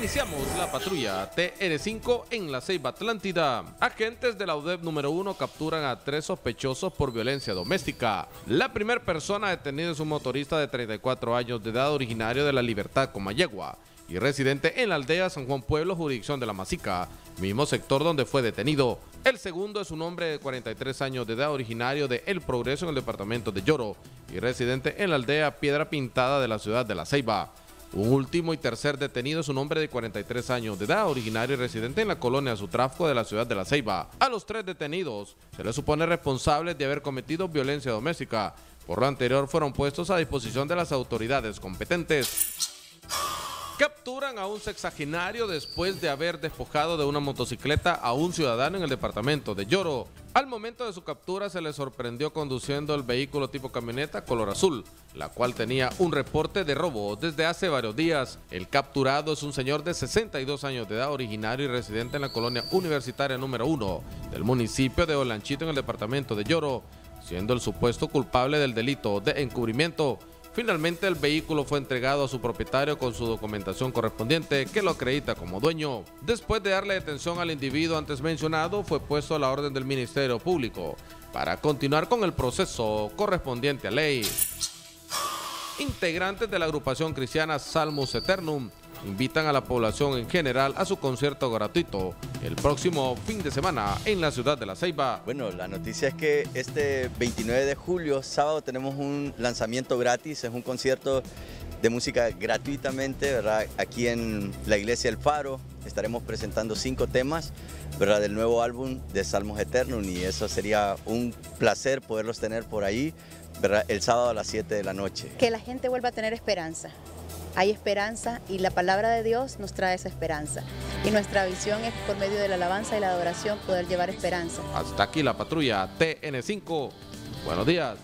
Iniciamos la patrulla TN5 en la Ceiba Atlántida. Agentes de la UDEP número 1 capturan a tres sospechosos por violencia doméstica. La primera persona detenida es un motorista de 34 años de edad originario de La Libertad, Comayagua, y residente en la aldea San Juan Pueblo, jurisdicción de La Masica, mismo sector donde fue detenido. El segundo es un hombre de 43 años de edad originario de El Progreso en el departamento de Lloro y residente en la aldea Piedra Pintada de la ciudad de La Ceiba. Un último y tercer detenido es un hombre de 43 años de edad, originario y residente en la colonia Sutrafco de la ciudad de La Ceiba. A los tres detenidos se les supone responsables de haber cometido violencia doméstica. Por lo anterior fueron puestos a disposición de las autoridades competentes. Capturan a un sexagenario después de haber despojado de una motocicleta a un ciudadano en el departamento de Lloro. Al momento de su captura se le sorprendió conduciendo el vehículo tipo camioneta color azul, la cual tenía un reporte de robo desde hace varios días. El capturado es un señor de 62 años de edad, originario y residente en la colonia universitaria número 1 del municipio de Olanchito en el departamento de Lloro, siendo el supuesto culpable del delito de encubrimiento. Finalmente el vehículo fue entregado a su propietario con su documentación correspondiente que lo acredita como dueño. Después de darle detención al individuo antes mencionado, fue puesto a la orden del Ministerio Público para continuar con el proceso correspondiente a ley. Integrantes de la agrupación cristiana Salmus Eternum invitan a la población en general a su concierto gratuito el próximo fin de semana en la ciudad de La Ceiba. Bueno, la noticia es que este 29 de julio, sábado, tenemos un lanzamiento gratis, es un concierto de música gratuitamente, ¿verdad? Aquí en la iglesia El Faro estaremos presentando cinco temas, ¿verdad? Del nuevo álbum de Salmos Eternum y eso sería un placer poderlos tener por ahí, ¿verdad? El sábado a las 7 de la noche. Que la gente vuelva a tener esperanza, hay esperanza y la palabra de Dios nos trae esa esperanza. Y nuestra visión es por medio de la alabanza y la adoración poder llevar esperanza. Hasta aquí la patrulla TN5. Buenos días.